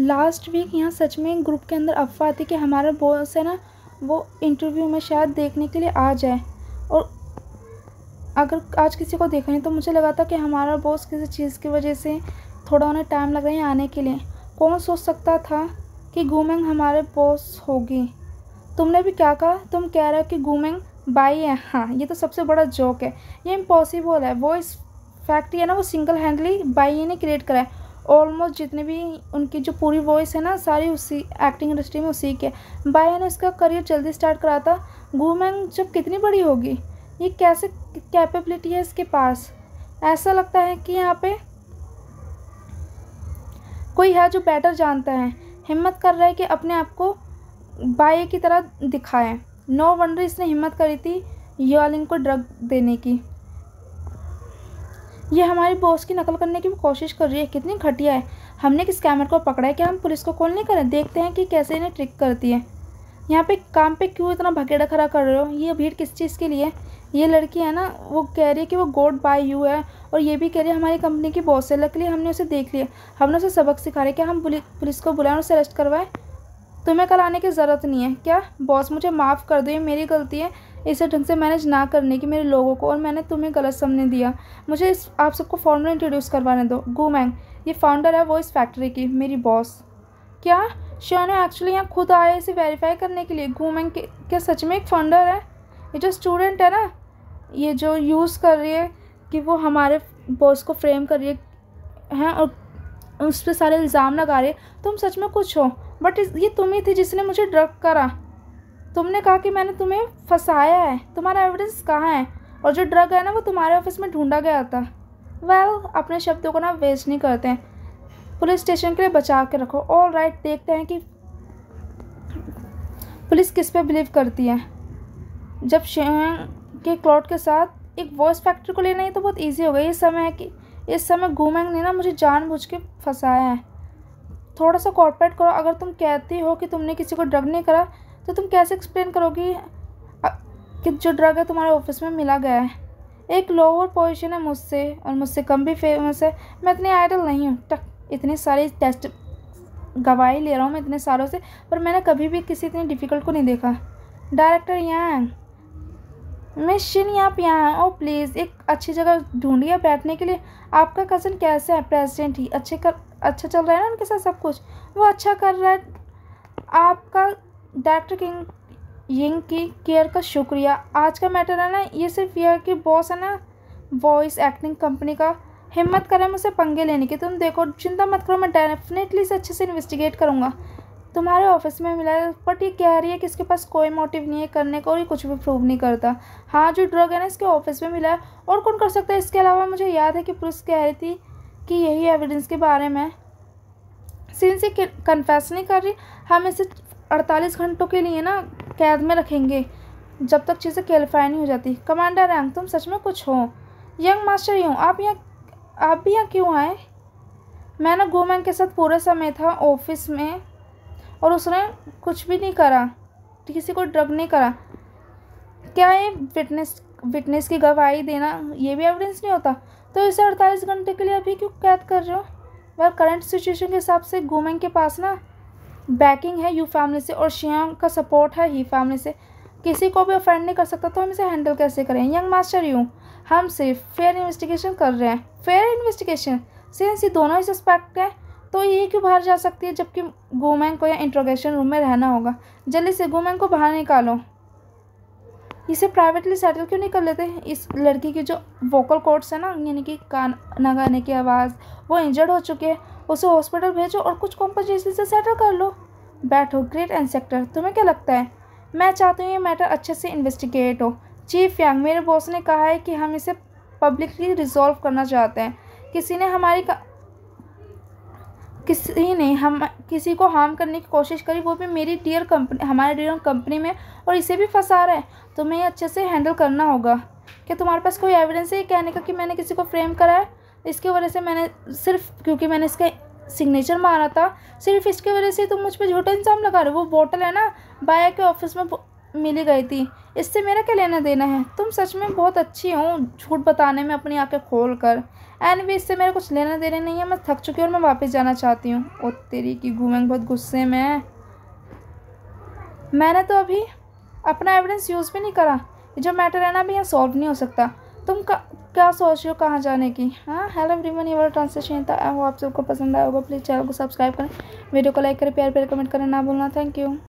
Last week यहाँ सच में group के अंदर अफवाह थी कि हमारा बॉस है ना, वो इंटरव्यू में शायद देखने के लिए आ जाए। और अगर आज किसी को देखा नहीं तो मुझे लगा था कि हमारा बॉस किसी चीज़ की वजह से थोड़ा उन्हें टाइम लग रहा है आने के लिए। कौन सोच सकता था कि गुमेंग हमारे बॉस होगी? तुमने भी क्या कहा? तुम कह रहे हो कि गुमेंग बाई है। हाँ ये तो सबसे बड़ा जोक है। ये इम्पॉसिबल है। वो इस फैक्ट्री है ना, वो सिंगल हैंडली बाई ने क्रिएट करा है। ऑलमोस्ट जितने भी उनकी जो पूरी वॉइस है ना, सारी उसी एक्टिंग इंडस्ट्री में उसी के बाई ने उसका करियर जल्दी स्टार्ट करा था। गुमेंग जब कितनी बड़ी होगी? ये कैसे कैपेबिलिटी है इसके पास? ऐसा लगता है कि यहाँ पे कोई है जो बेटर जानता है। हिम्मत कर रहा है कि अपने आप को बाई की तरह दिखाए। नो वंडर इसने हिम्मत करी थी यालिंग को ड्रग देने की। ये हमारी बॉस की नकल करने की कोशिश कर रही है। कितनी घटिया है। हमने किस कैमर को पकड़ा है? क्या हम पुलिस को कॉल नहीं करें देखते हैं कि कैसे इन्हें ट्रिक करती है। यहाँ पे काम पे क्यों इतना भगेड़ा खड़ा कर रहे हो? ये भीड़ किस चीज़ के लिए ये लड़की है ना, वो कह रही है कि वो गोड बाय यू है और ये भी कह रही है हमारी कंपनी की बॉस है। लकली हमने उसे देख लिया। हमने उसे सबक सिखा रहे क्या हम पुलिस को बुलाएँ उसे अरेस्ट करवाएँ? तुम्हें कल आने की ज़रूरत नहीं है। क्या? बॉस मुझे माफ़ कर दो। ये मेरी गलती है। इसे ढंग से मैनेज ना करने की मेरे लोगों को और मैंने तुम्हें गलत समझने दिया। मुझे इस आप सबको फॉर्मल इंट्रोड्यूस करवाने दो। गू मैंग, ये फाउंडर है, वो इस फैक्ट्री की, मेरी बॉस क्या? शानो एक्चुअली यहाँ खुद आए इसे वेरीफाई करने के लिए। गू मैंग क्या सच में एक फाउंडर है? ये जो स्टूडेंट है ना, ये जो यूज़ कर रही है कि वो हमारे बॉस को फ्रेम कर रही हैं और उस पर सारे इल्ज़ाम लगा रहे तुम सच में कुछ हो बट ये तुम ही थी जिसने मुझे ड्रग करा। तुमने कहा कि मैंने तुम्हें फंसाया है। तुम्हारा एविडेंस कहाँ है? और जो ड्रग है ना वो तुम्हारे ऑफ़िस में ढूंढा गया था। वेल well, अपने शब्दों को ना वेस्ट नहीं करते हैं। पुलिस स्टेशन के लिए बचा के रखो। ऑल राइट right, देखते हैं कि पुलिस किस पे बिलीव करती है। जब के क्लॉट के साथ एक वॉइस फैक्ट्री को लेना ही तो बहुत ईजी हो गया। इस समय है कि इस समय घूमेंग ने ना मुझे जानबूझ के फंसाया है। थोड़ा सा कॉर्पोरेट करो। अगर तुम कहती हो कि तुमने किसी को ड्रग नहीं करा तो तुम कैसे एक्सप्लेन करोगी? कि जो ड्रग है तुम्हारे ऑफ़िस में मिला गया है। एक लोअर पोजीशन है मुझसे और मुझसे कम भी फ़ेमस है। मैं इतनी आइडल नहीं हूँ। टक, इतने सारे टेस्ट गवाही ले रहा हूँ मैं इतने सालों से, पर मैंने कभी भी किसी इतनी डिफ़िकल्ट को नहीं देखा। डायरेक्टर यहाँ है। मैं शिन आप यहाँ हैं। ओ प्लीज़ एक अच्छी जगह ढूंढिए बैठने के लिए। आपका कज़न कैसे है? प्रेसिडेंट ही, अच्छे कर अच्छा चल रहा है ना उनके साथ सब कुछ? वो अच्छा कर रहा है। आपका डॉक्टर किंग यिंग की केयर का शुक्रिया। आज का मैटर है ना, ये सिर्फ़ यह है कि बॉस है ना वॉइस एक्टिंग कंपनी का हिम्मत करें मुझसे पंगे लेने की। तुम देखो, चिंता मत करो, मैं डेफिनेटली इसे अच्छे से इन्वेस्टिगेट करूँगा। तुम्हारे ऑफ़िस में मिला है बट ये कह रही है कि इसके पास कोई मोटिव नहीं है करने का और ये कुछ भी प्रूव नहीं करता। हाँ जो ड्रग है ना, इसके ऑफ़िस में मिला है। और कौन कर सकता है? इसके अलावा मुझे याद है कि पुलिस कह रही थी कि यही एविडेंस के बारे में सिंस ये कन्फेस नहीं कर रही, हम इसे अड़तालीस घंटों के लिए ना कैद में रखेंगे, जब तक चीज़ें क्लिफाई नहीं हो जाती। कमांडर रैंक, तुम सच में कुछ हो? यंग मास्टर यूँ, आप यहाँ, आप भी यहाँ क्यों आए? मैं ना गोमैन के साथ पूरे समय था ऑफ़िस में, और उसने कुछ भी नहीं करा। किसी को ड्रग नहीं करा। क्या ये विटनेस विटनेस की गवाही देना, ये भी एविडेंस नहीं होता? तो इसे अड़तालीस घंटे के लिए अभी क्यों कैद कर रहे हो? वह करंट सिचुएशन के हिसाब से गोमैन के पास ना बैकिंग है यू फैमिली से और शियांग का सपोर्ट है ही फैमिली से। किसी को भी अफेंड नहीं कर सकता तो हम इसे हैंडल कैसे करें? यंग मास्टर यू हम सिर्फ़ फेयर इन्वेस्टिगेशन कर रहे हैं। फेयर इन्वेस्टिगेशन सिंस ये दोनों ही सस्पेक्ट हैं। तो ये क्यों बाहर जा सकती है जबकि गोमैंग को या इंट्रोगेशन रूम में रहना होगा? जल्दी से गोमैंग को बाहर निकालो। इसे प्राइवेटली सेटल क्यों नहीं कर लेते? इस लड़की की जो वोकल कोड्स है ना, यानी कि कान ना गाने की आवाज़, वो इंजर्ड हो चुके हैं। उसे हॉस्पिटल भेजो और कुछ कॉम्पोजिशन से सेटल कर लो। बैठो ग्रेट इंसेक्टर तुम्हें क्या लगता है? मैं चाहती हूँ ये मैटर अच्छे से इन्वेस्टिगेट हो। चीफ यांग, मेरे बॉस ने कहा है कि हम इसे पब्लिकली रिजॉल्व करना चाहते हैं। किसी ने हमारी. किसी ने हम, किसी को हार्म करने की कोशिश करी, वो भी मेरी डियर कंपनी हमारे डियर कंपनी में, और इसे भी फंसा रहा है। तो मैं अच्छे से हैंडल करना होगा। क्या तुम्हारे पास कोई एविडेंस है कहने का कि मैंने किसी को फ्रेम करा है? इसकी वजह से मैंने सिर्फ़, क्योंकि मैंने इसका सिग्नेचर मारा था, सिर्फ़ इसके वजह से तुम मुझ पर झूठा इंसाम लगा रहे हो। वो बोतल है ना, बाया के ऑफ़िस में मिली गई थी। इससे मेरा क्या लेना देना है? तुम सच में बहुत अच्छी हो, झूठ बताने में अपनी आँखें खोल कर। एन भी इससे मेरा कुछ लेना देना नहीं है, मैं थक चुकी हूँ और मैं वापस जाना चाहती हूँ। ओ तेरी की घूमेंगे बहुत गुस्से में मैंने तो अभी अपना एविडेंस यूज़ भी नहीं करा। जो मैटर है ना, अभी यहाँ सॉल्व नहीं हो सकता। तुम का, क्या सोच रहे हो कहाँ जाने की? हाँ हेलो एवरीवन ये वाला ट्रांसलेशन था। वो आप सबको पसंद आया होगा। प्लीज़ चैनल को सब्सक्राइब करें। वीडियो को लाइक करें प्यार प्यार कमेंट करें ना भूलना। Thank you